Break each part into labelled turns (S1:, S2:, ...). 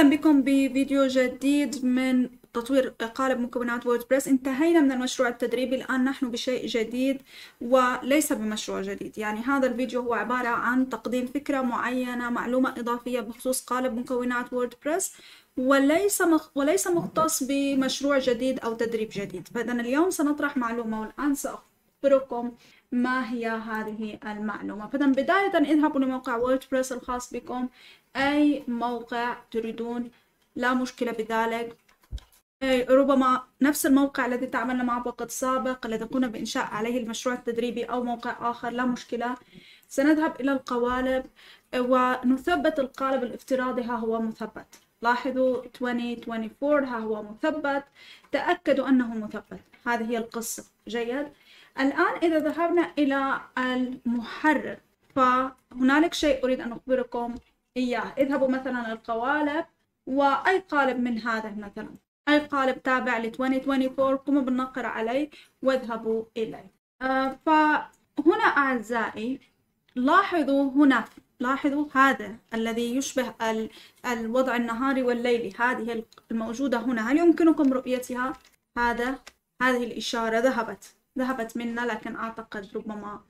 S1: أهلا بكم بفيديو جديد من تطوير قالب مكونات ووردبريس. انتهينا من المشروع التدريبي. الآن نحن بشيء جديد وليس بمشروع جديد. يعني هذا الفيديو هو عبارة عن تقديم فكرة معينة معلومة إضافية بخصوص قالب مكونات ووردبريس وليس مخ... وليس مختص بمشروع جديد أو تدريب جديد. فإذا اليوم سنطرح معلومة والآن سأخبركم ما هي هذه المعلومة. فإذا بداية اذهبوا لموقع ووردبريس الخاص بكم. أي موقع تريدون؟ لا مشكلة بذلك. ربما نفس الموقع الذي تعاملنا معه وقت سابق الذي قمنا بإنشاء عليه المشروع التدريبي أو موقع آخر. لا مشكلة. سنذهب إلى القوالب. ونثبت القالب الافتراضي. ها هو مثبت. لاحظوا 2024 ها هو مثبت. تأكدوا أنه مثبت. هذه هي القصة. جيد. الآن إذا ذهبنا إلى المحرر فهنالك شيء أريد أن أخبركم إياه. اذهبوا مثلا القوالب وأي قالب من هذا مثلا؟ أي قالب تابع ل 2024 قوموا بالنقر عليه واذهبوا إليه. آه فهنا أعزائي لاحظوا هنا لاحظوا هذا الذي يشبه الوضع النهاري والليلي. هذه الموجودة هنا. هل يمكنكم رؤيتها؟ هذا هذه الإشارة ذهبت ذهبت منا لكن أعتقد ربما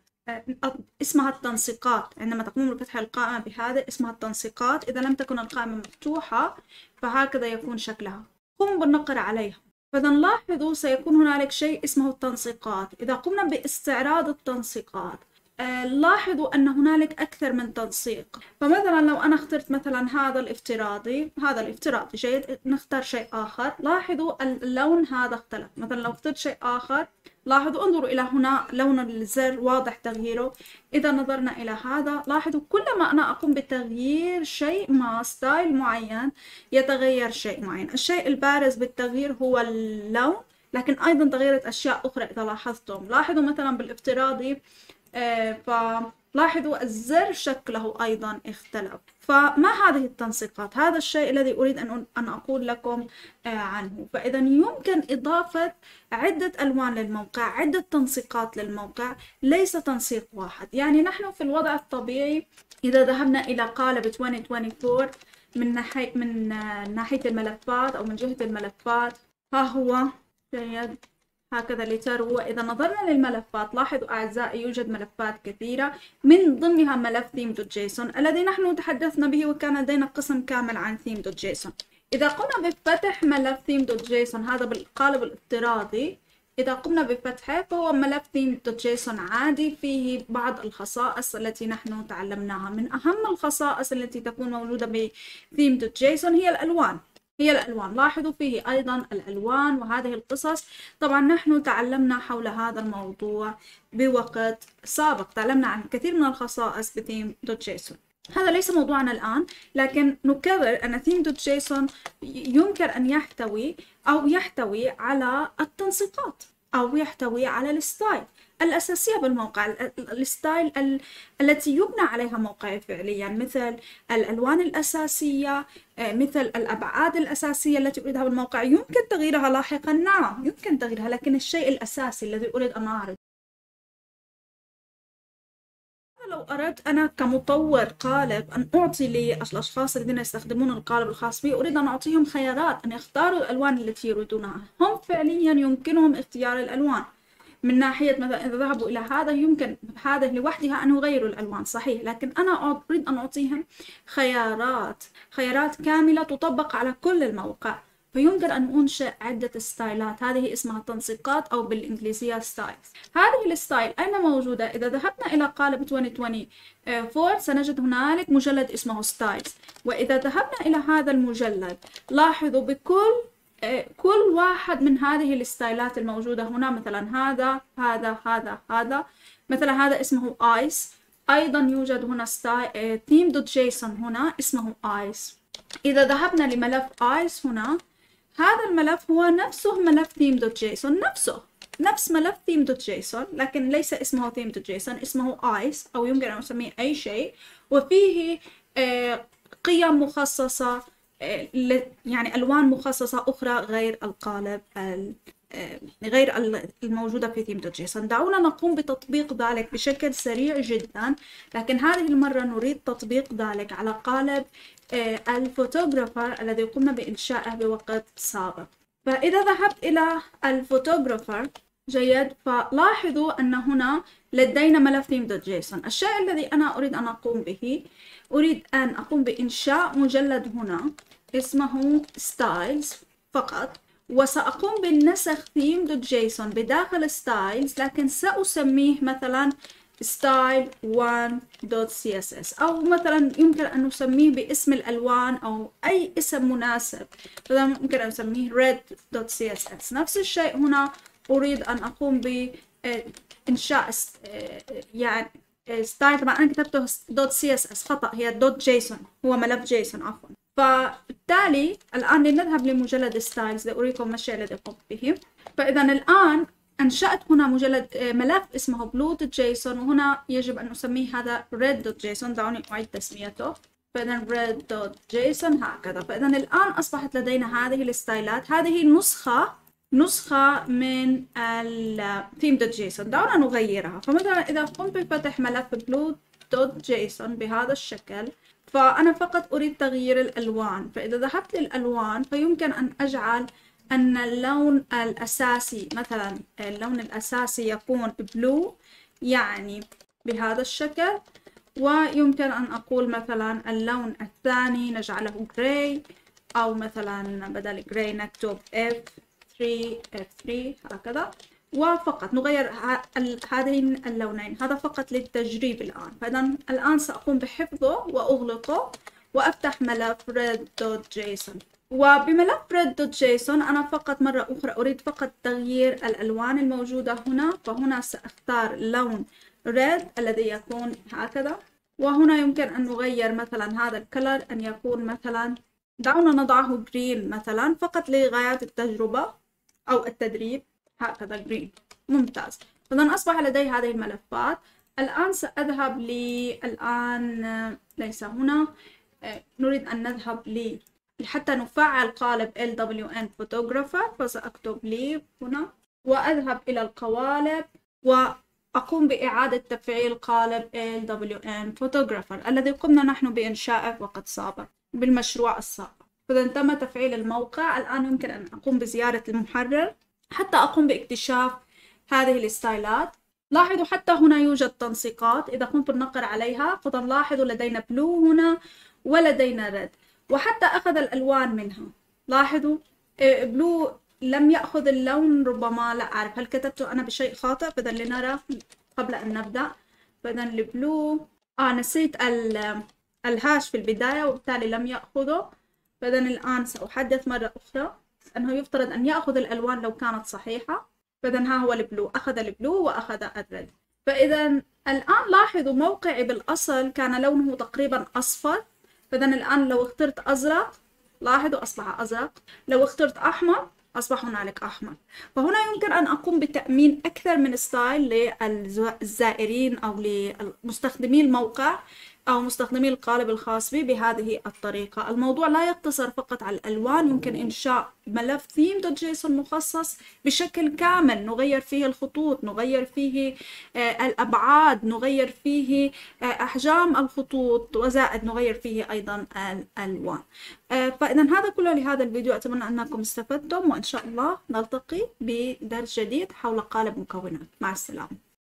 S1: اسمها التنسيقات. عندما تقوم بفتح القائمة بهذا اسمها التنسيقات. إذا لم تكن القائمة مفتوحة فهكذا يكون شكلها. قم بالنقر عليها. فإذا لاحظوا سيكون هنالك شيء اسمه التنسيقات. إذا قمنا باستعراض التنسيقات آه، لاحظوا أن هنالك أكثر من تنسيق. فمثلا لو أنا اخترت مثلا هذا الافتراضي هذا الافتراضي جيد نختار شيء آخر. لاحظوا اللون هذا اختلف. مثلا لو اخترت شيء آخر لاحظوا انظروا إلى هنا لون الزر واضح تغييره. إذا نظرنا إلى هذا لاحظوا كلما أنا أقوم بتغيير شيء ما style معين يتغير شيء معين. الشيء البارز بالتغيير هو اللون لكن أيضا تغيرت أشياء أخرى إذا لاحظتم. لاحظوا مثلا بالافتراضي آه، فلاحظوا الزر شكله أيضا اختلف. فما هذه التنسيقات؟ هذا الشيء الذي أريد أن أن أقول لكم آه، عنه. فإذا يمكن إضافة عدة ألوان للموقع عدة تنسيقات للموقع ليس تنسيق واحد. يعني نحن في الوضع الطبيعي إذا ذهبنا إلى قالب 2024 من ناحية من آه، ناحية الملفات أو من جهة الملفات ها هو جيد. هكذا لتروا وإذا نظرنا للملفات لاحظوا أعزائي يوجد ملفات كثيرة. من ضمنها ملف theme.json الذي نحن تحدثنا به وكان لدينا قسم كامل عن theme.json إذا قمنا بفتح ملف theme.json هذا بالقالب الافتراضي. إذا قمنا بفتحه فهو ملف theme.json عادي فيه بعض الخصائص التي نحن تعلمناها. من أهم الخصائص التي تكون موجودة ب theme.json هي الألوان. هي الألوان. لاحظوا فيه أيضا الألوان وهذه القصص. طبعا نحن تعلمنا حول هذا الموضوع بوقت سابق. تعلمنا عن كثير من الخصائص بثيم دوت جيسون. هذا ليس موضوعنا الآن لكن نكرر أن theme.json يمكن أن يحتوي أو يحتوي على التنسيقات أو يحتوي على ال style. الأساسية بالموقع ال style ال... التي يبنى عليها موقعي فعليا مثل الألوان الأساسية آه، مثل الأبعاد الأساسية التي أريدها بالموقع. يمكن تغييرها لاحقا نعم يمكن تغييرها لكن الشيء الأساسي الذي أريد أن أعرض لو أردت أنا كمطور قالب أن أعطي للأشخاص الذين يستخدمون القالب الخاص بي أريد أن أعطيهم خيارات أن يختاروا الألوان التي يريدونها. هم فعليا يمكنهم اختيار الألوان. من ناحية مثلا إذا ذهبوا إلى هذا يمكن هذا لوحدها أن يغيروا الألوان صحيح. لكن أنا أريد أن أعطيهم خيارات خيارات كاملة تطبق على كل الموقع. فيمكن أن أنشئ عدة ستايلات. هذه اسمها تنسيقات أو بالإنجليزية styles. هذه ال style أين موجودة؟ إذا ذهبنا إلى قالب 2024 سنجد هنالك مجلد اسمه styles. وإذا ذهبنا إلى هذا المجلد لاحظوا بكل كل واحد من هذه الستايلات الموجودة هنا مثلا هذا هذا هذا هذا مثلا هذا اسمه ice. أيضا يوجد هنا style theme dot json هنا اسمه ice. إذا ذهبنا لملف ice هنا هذا الملف هو نفسه ملف theme dot json نفسه. نفس ملف theme dot json لكن ليس اسمه theme dot json اسمه ice أو يمكن أن نسميه أي شيء. وفيه آه، قيم مخصصة يعني ألوان مخصصة أخرى غير القالب آه، غير الموجودة في theme dot json دعونا نقوم بتطبيق ذلك بشكل سريع جدا لكن هذه المرة نريد تطبيق ذلك على قالب آه، ال photographer الذي قمنا بإنشائه بوقت سابق. فإذا ذهبت إلى ال photographer جيد. فلاحظوا أن هنا لدينا ملف theme.json الشيء الذي أنا أريد أن أقوم به أريد أن أقوم بإنشاء مجلد هنا اسمه styles فقط وسأقوم بالنسخ theme.json بداخل styles لكن سأسميه مثلا style1.css أو مثلا يمكن أن نسميه باسم الألوان أو أي اسم مناسب. فإذا ممكن أن نسميه red.css نفس الشيء هنا أريد أن أقوم بإنشاء يعني style طبعا أنا كتبته dot CSS خطأ هي dot json هو ملف json عفوا. فبالتالي الآن لنذهب لمجلد styles لأريكم الشيء الذي قمت به. فإذا الآن أنشأت هنا مجلد ملف اسمه json وهنا يجب أن نسميه هذا red dot json دعوني أعيد تسميته. فإذا red dot json هكذا. فإذا الآن أصبحت لدينا هذه الستايلات. هذه نسخة نسخة من جيسون دعونا نغيرها. فمثلا إذا قمت بفتح ملف جيسون بهذا الشكل فأنا فقط أريد تغيير الألوان. فإذا ذهبت للألوان فيمكن أن أجعل أن اللون الأساسي مثلا اللون الأساسي يكون بلو يعني بهذا الشكل. ويمكن أن أقول مثلا اللون الثاني نجعله جراي أو مثلا بدل جراي نكتب F. 3 F3 هكذا وفقط نغير هذين اللونين. هذا فقط للتجريب الآن. فإذا الآن سأقوم بحفظه وأغلقه وأفتح ملف red.json وبملف red.json أنا فقط مرة أخرى أريد فقط تغيير الألوان الموجودة هنا. فهنا سأختار لون red الذي يكون هكذا. وهنا يمكن أن نغير مثلا هذا ال color أن يكون مثلا دعونا نضعه green مثلا فقط لغايات التجربة. أو التدريب. هكذا green ممتاز. إذا أصبح لدي هذه الملفات. الآن سأذهب لي الآن ليس هنا. نريد أن نذهب لي حتى نفعل قالب LWN Photographer فسأكتب لي هنا. وأذهب إلى القوالب وأقوم بإعادة تفعيل قالب LWN Photographer الذي قمنا نحن بإنشائه وقد سابق بالمشروع السابق. فإذا تم تفعيل الموقع الآن يمكن أن أقوم بزيارة المحرر حتى أقوم باكتشاف هذه ال styles. لاحظوا حتى هنا يوجد تنسيقات إذا قمت بالنقر عليها فتلاحظوا لدينا blue هنا ولدينا red وحتى أخذ الألوان منها. لاحظوا blue إيه، لم يأخذ اللون ربما لا أعرف هل كتبته أنا بشيء خاطئ؟ فإذا لنرى قبل أن نبدأ. فإذا ال blue آه نسيت ال hash في البداية وبالتالي لم يأخذه. فإذا الآن سأحدث مرة أخرى أنه يفترض أن يأخذ الألوان لو كانت صحيحة. فإذا ها هو ال blue أخذ ال blue وأخذ ال red. فإذا الآن لاحظوا موقعي بالأصل كان لونه تقريبا أصفر. فإذا الآن لو اخترت أزرق لاحظوا أصبح أزرق. لو اخترت أحمر أصبح هنالك أحمر. فهنا يمكن أن أقوم بتأمين أكثر من style للزائرين أو لمستخدمي الموقع. أو مستخدمي القالب الخاص بي بهذه الطريقة. الموضوع لا يقتصر فقط على الألوان يمكن إنشاء ملف theme.json مخصص بشكل كامل. نغير فيه الخطوط نغير فيه آه، الأبعاد نغير فيه آه، أحجام الخطوط وزائد نغير فيه أيضا الألوان. آه، فإذا هذا كله لهذا الفيديو. أتمنى أنكم استفدتم وإن شاء الله نلتقي بدرس جديد حول قالب مكونات. مع السلامة.